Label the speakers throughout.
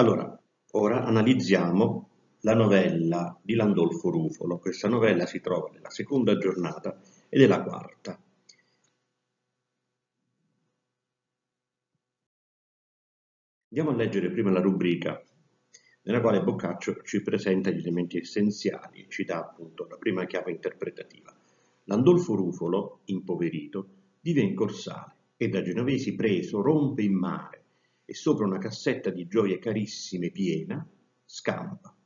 Speaker 1: Allora, ora analizziamo la novella di Landolfo Rufolo. Questa novella si trova nella seconda giornata e nella quarta. Andiamo a leggere prima la rubrica nella quale Boccaccio ci presenta gli elementi essenziali, ci dà appunto la prima chiave interpretativa. Landolfo Rufolo, impoverito, vive in Corsale e da genovesi preso rompe in mare e sopra una cassetta di gioie carissime piena scampa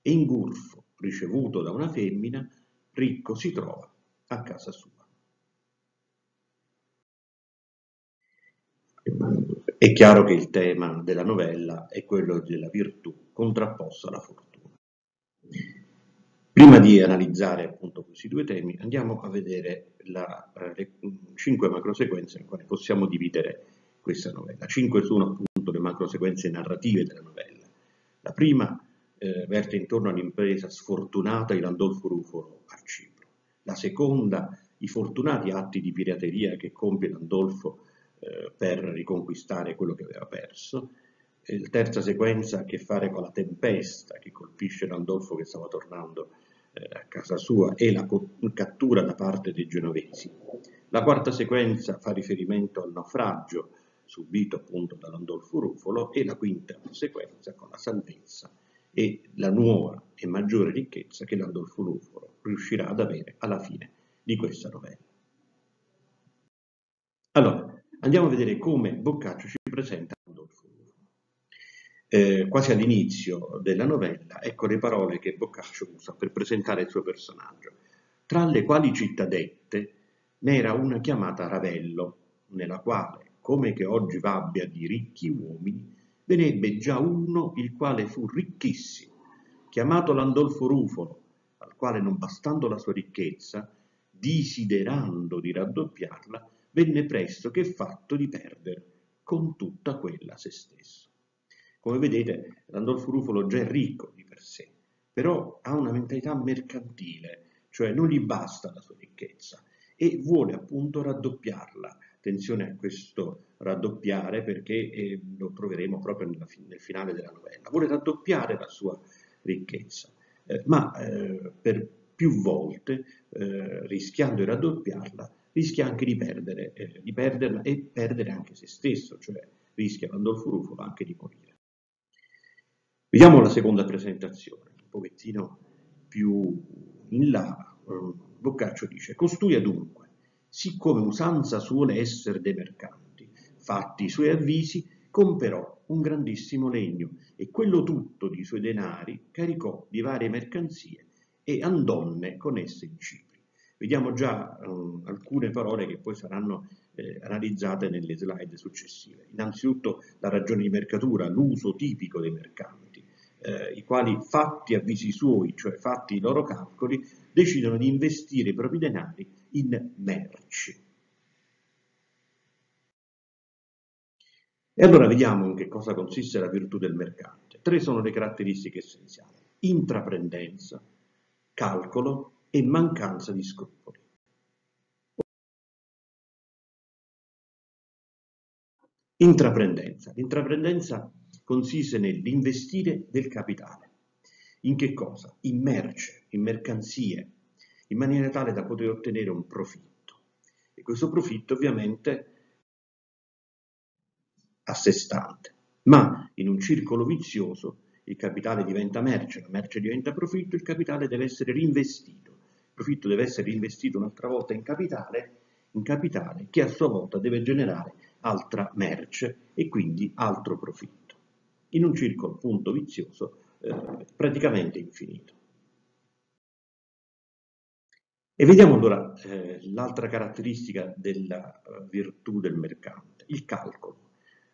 Speaker 1: e in gurfo, ricevuto da una femmina, ricco si trova a casa sua. È chiaro che il tema della novella è quello della virtù contrapposta alla fortuna. Prima di analizzare appunto questi due temi andiamo a vedere la, le cinque macrosequenze nelle quali possiamo dividere questa novella. Cinque sono appunto le macrosequenze narrative della novella. La prima eh, verte intorno all'impresa sfortunata di Landolfo Rufolo a Cipro. La seconda, i fortunati atti di pirateria che compie Landolfo eh, per riconquistare quello che aveva perso. La terza sequenza ha a che fare con la tempesta che colpisce Landolfo che stava tornando eh, a casa sua e la cattura da parte dei genovesi. La quarta sequenza fa riferimento al naufragio subito appunto da Landolfo Rufolo e la quinta sequenza con la salvezza e la nuova e maggiore ricchezza che Landolfo Rufolo riuscirà ad avere alla fine di questa novella. Allora, andiamo a vedere come Boccaccio ci presenta Landolfo Rufolo. Eh, quasi all'inizio della novella, ecco le parole che Boccaccio usa per presentare il suo personaggio. Tra le quali città dette, ne era una chiamata Ravello, nella quale come che oggi vabbia di ricchi uomini, ve ne ebbe già uno il quale fu ricchissimo, chiamato Landolfo Rufolo, al quale non bastando la sua ricchezza, desiderando di raddoppiarla, venne presto che fatto di perdere con tutta quella se stesso. Come vedete, Landolfo Rufolo già è ricco di per sé, però ha una mentalità mercantile, cioè non gli basta la sua ricchezza e vuole appunto raddoppiarla, attenzione a questo raddoppiare perché eh, lo troveremo proprio nella, nel finale della novella. Vuole raddoppiare la sua ricchezza, eh, ma eh, per più volte, eh, rischiando di raddoppiarla, rischia anche di, perdere, eh, di perderla e perdere anche se stesso, cioè rischia Landolfo Rufolo anche di morire. Vediamo la seconda presentazione, un pochettino più in là. Eh, Boccaccio dice, costui adunque siccome usanza suole essere dei mercanti. Fatti i suoi avvisi, comperò un grandissimo legno e quello tutto di suoi denari caricò di varie mercanzie e andonne con esse in Cipri. Vediamo già um, alcune parole che poi saranno eh, analizzate nelle slide successive. Innanzitutto la ragione di mercatura, l'uso tipico dei mercanti, eh, i quali fatti avvisi suoi, cioè fatti i loro calcoli, decidono di investire i propri denari in merci. E allora vediamo in che cosa consiste la virtù del mercante. Tre sono le caratteristiche essenziali. Intraprendenza, calcolo e mancanza di scrupoli. Intraprendenza. L'intraprendenza consiste nell'investire del capitale. In che cosa? In merce, in mercanzie, in maniera tale da poter ottenere un profitto. E questo profitto ovviamente a sé stante. Ma in un circolo vizioso il capitale diventa merce, la merce diventa profitto, il capitale deve essere reinvestito. Il profitto deve essere reinvestito un'altra volta in capitale, in capitale che a sua volta deve generare altra merce e quindi altro profitto. In un circolo appunto vizioso eh, praticamente infinito. E vediamo allora eh, l'altra caratteristica della uh, virtù del mercante, il calcolo.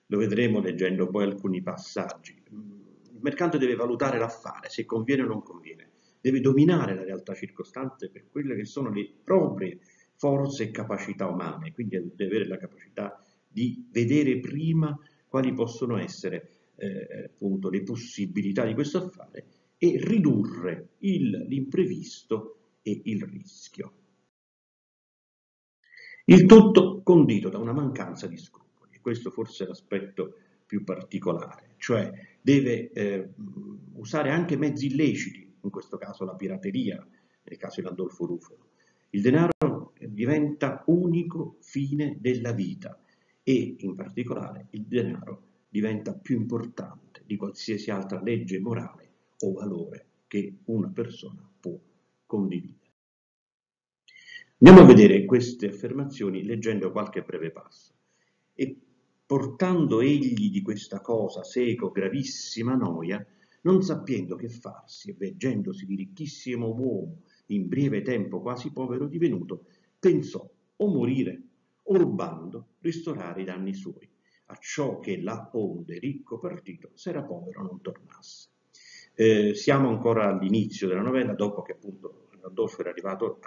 Speaker 1: Lo vedremo leggendo poi alcuni passaggi. Il mercante deve valutare l'affare, se conviene o non conviene. Deve dominare la realtà circostante per quelle che sono le proprie forze e capacità umane, quindi deve avere la capacità di vedere prima quali possono essere eh, appunto le possibilità di questo affare e ridurre l'imprevisto e il rischio. Il tutto condito da una mancanza di scrupoli, questo forse è l'aspetto più particolare, cioè deve eh, usare anche mezzi illeciti, in questo caso la pirateria, nel caso di Landolfo Rufolo. Il denaro diventa unico fine della vita e in particolare il denaro diventa più importante di qualsiasi altra legge morale o valore che una persona può condividere. Andiamo a vedere queste affermazioni leggendo qualche breve passo. E portando egli di questa cosa seco gravissima noia, non sapendo che farsi e veggendosi di ricchissimo uomo in breve tempo quasi povero divenuto, pensò o morire o rubando ristorare i danni suoi, a ciò che là onde ricco partito s'era povero non tornasse. Eh, siamo ancora all'inizio della novella, dopo che appunto Randolfo era arrivato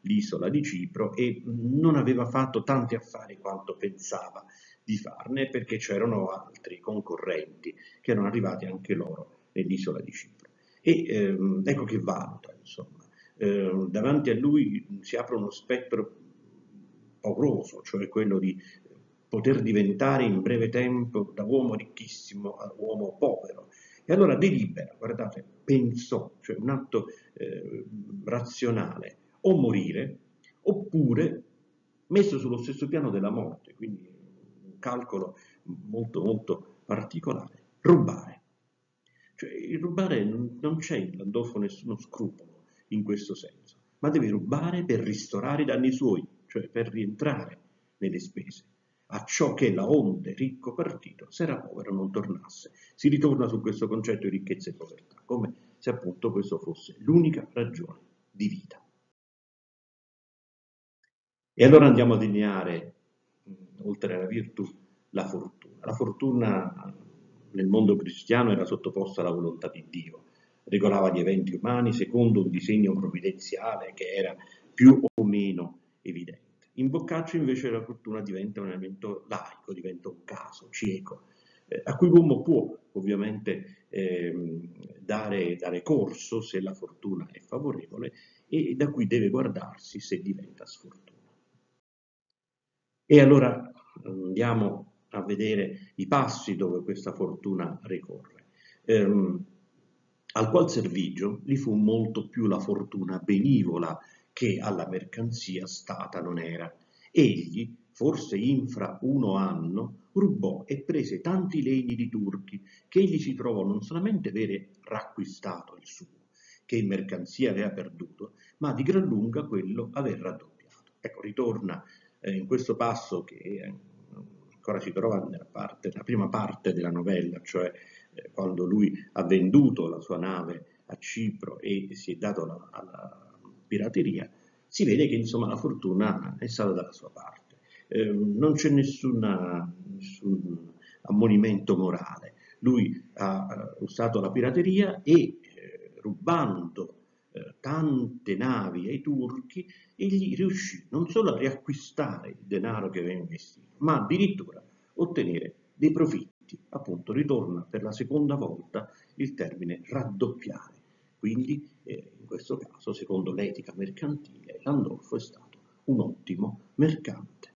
Speaker 1: all'isola di Cipro e non aveva fatto tanti affari quanto pensava di farne perché c'erano altri concorrenti che erano arrivati anche loro nell'isola di Cipro. E ehm, ecco che valuta, insomma, eh, davanti a lui si apre uno spettro pauroso, cioè quello di poter diventare in breve tempo da uomo ricchissimo a uomo povero, e allora delibera, guardate, pensò, cioè un atto eh, razionale, o morire, oppure messo sullo stesso piano della morte, quindi un calcolo molto molto particolare, rubare. Cioè il rubare non c'è in Landolfo nessuno scrupolo in questo senso, ma deve rubare per ristorare i danni suoi, cioè per rientrare nelle spese a ciò che la onde ricco partito, se era povero non tornasse. Si ritorna su questo concetto di ricchezza e povertà, come se appunto questo fosse l'unica ragione di vita. E allora andiamo a delineare, oltre alla virtù, la fortuna. La fortuna nel mondo cristiano era sottoposta alla volontà di Dio, regolava gli eventi umani secondo un disegno provvidenziale che era più o meno evidente. In Boccaccio invece la fortuna diventa un elemento laico, diventa un caso cieco, eh, a cui l'uomo può ovviamente eh, dare, dare corso se la fortuna è favorevole e da cui deve guardarsi se diventa sfortuna. E allora andiamo a vedere i passi dove questa fortuna ricorre. Ehm, al qual servigio gli fu molto più la fortuna benivola che alla mercanzia stata non era. Egli, forse infra uno anno, rubò e prese tanti legni di turchi che egli si trovò non solamente avere racquistato il suo, che in mercanzia aveva perduto, ma di gran lunga quello aver raddoppiato. Ecco, ritorna eh, in questo passo che eh, ancora si trova nella, parte, nella, prima parte della novella, cioè eh, quando lui ha venduto la sua nave a Cipro e si è dato alla, alla pirateria, si vede che insomma la fortuna è stata dalla sua parte. Eh, non c'è nessun ammonimento morale. Lui ha uh, usato la pirateria e eh, rubando eh, tante navi ai turchi, egli riuscì non solo a riacquistare il denaro che aveva investito, ma addirittura ottenere dei profitti. Appunto, ritorna per la seconda volta il termine raddoppiare. Quindi eh, in questo caso, secondo l'etica mercantile, Landolfo è stato un ottimo mercante.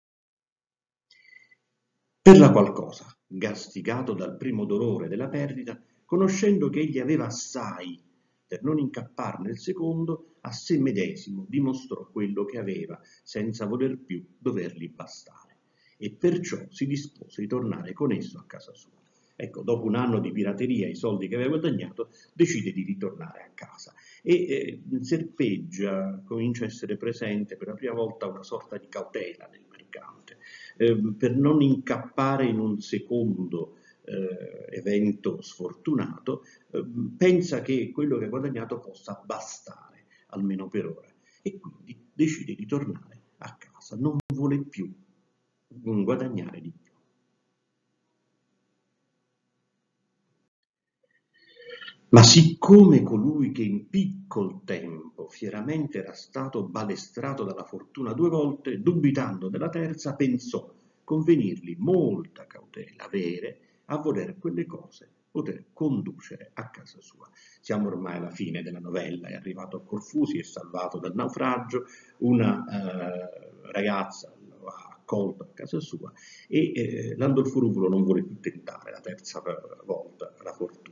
Speaker 1: Per la qualcosa, gastigato dal primo dolore della perdita, conoscendo che egli aveva assai per non incappar nel secondo, a sé medesimo dimostrò quello che aveva, senza voler più dovergli bastare, e perciò si dispose di tornare con esso a casa sua. Ecco, dopo un anno di pirateria, i soldi che aveva guadagnato, decide di ritornare a casa. E eh, serpeggia, comincia a essere presente per la prima volta una sorta di cautela nel mercante, eh, per non incappare in un secondo eh, evento sfortunato, eh, pensa che quello che ha guadagnato possa bastare, almeno per ora, e quindi decide di tornare a casa, non vuole più guadagnare di più. Ma siccome colui che in piccol tempo fieramente era stato balestrato dalla fortuna due volte, dubitando della terza, pensò convenirgli molta cautela avere a voler quelle cose poter conducere a casa sua. Siamo ormai alla fine della novella, è arrivato a Corfu, si è salvato dal naufragio, una eh, ragazza lo ha accolto a casa sua e eh, Landolfo Ruvulo non vuole più tentare la terza volta la fortuna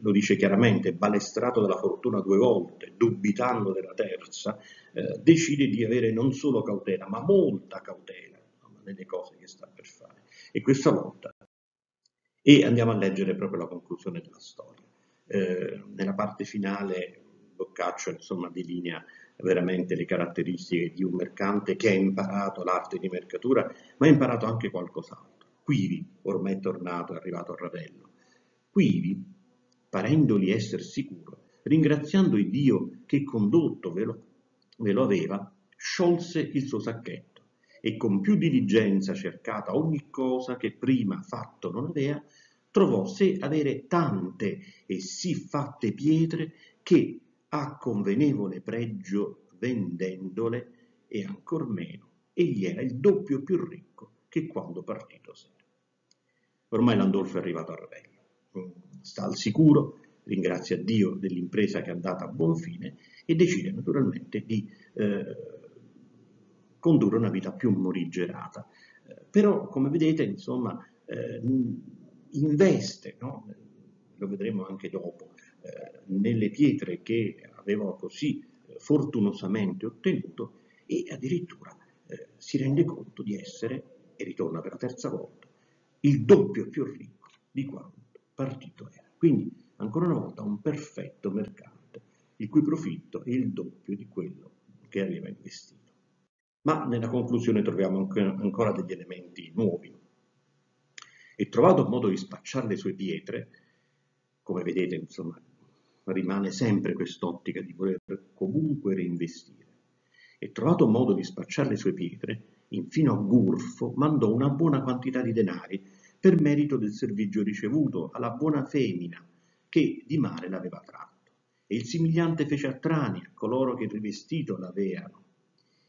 Speaker 1: lo dice chiaramente, balestrato dalla fortuna due volte, dubitando della terza, eh, decide di avere non solo cautela, ma molta cautela nelle cose che sta per fare. E questa volta, e andiamo a leggere proprio la conclusione della storia. Eh, nella parte finale Boccaccio insomma, delinea veramente le caratteristiche di un mercante che ha imparato l'arte di mercatura, ma ha imparato anche qualcos'altro. Quivi, ormai è tornato, è arrivato a Ravello. Quivi, parendogli essere sicuro, ringraziando il Dio che condotto ve lo, ve lo aveva, sciolse il suo sacchetto e con più diligenza cercata ogni cosa che prima fatto non aveva, trovò sé avere tante e sì fatte pietre che a convenevole pregio vendendole e ancor meno egli era il doppio più ricco che quando partito s'era. Ormai Landolfo è arrivato a mm, sta al sicuro, ringrazia Dio dell'impresa che è andata a buon fine e decide naturalmente di eh, condurre una vita più morigerata. Eh, però, come vedete, insomma, eh, investe, no? lo vedremo anche dopo, eh, nelle pietre che aveva così eh, fortunosamente ottenuto e addirittura eh, si rende conto di essere, e ritorna per la terza volta, il doppio più ricco di quanto partito era. Quindi, ancora una volta, un perfetto mercante, il cui profitto è il doppio di quello che aveva investito. Ma nella conclusione troviamo ancora degli elementi nuovi. E trovato un modo di spacciare le sue pietre, come vedete, insomma, rimane sempre quest'ottica di voler comunque reinvestire. E trovato modo di spacciare le sue pietre, infino a Gurfo mandò una buona quantità di denari per merito del servigio ricevuto alla buona femmina che di mare l'aveva tratto. E il simigliante fece a Trani, a coloro che rivestito l'avevano.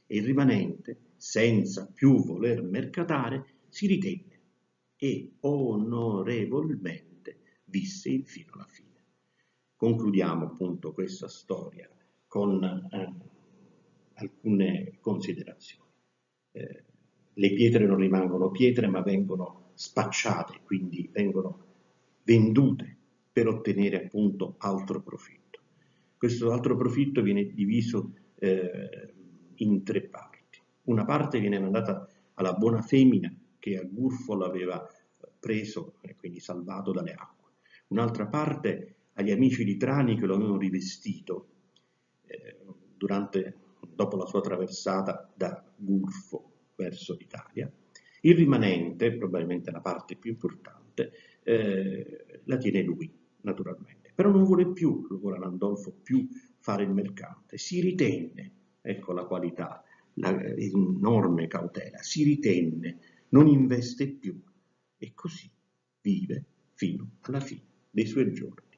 Speaker 1: E il rimanente, senza più voler mercatare, si ritenne e onorevolmente visse infino alla fine. Concludiamo appunto questa storia con eh, alcune considerazioni. Eh, le pietre non rimangono pietre ma vengono spacciate, quindi vengono vendute per ottenere appunto altro profitto. Questo altro profitto viene diviso eh, in tre parti. Una parte viene mandata alla buona femmina che a Gurfo l'aveva preso e quindi salvato dalle acque. Un'altra parte agli amici di Trani che lo avevano rivestito eh, durante, dopo la sua traversata da Gulfo verso l'Italia. Il rimanente, probabilmente la parte più importante, eh, la tiene lui, naturalmente. Però non vuole più, vuole Landolfo, più fare il mercante. Si ritenne, ecco la qualità, l'enorme cautela, si ritenne, non investe più e così vive fino alla fine dei suoi giorni.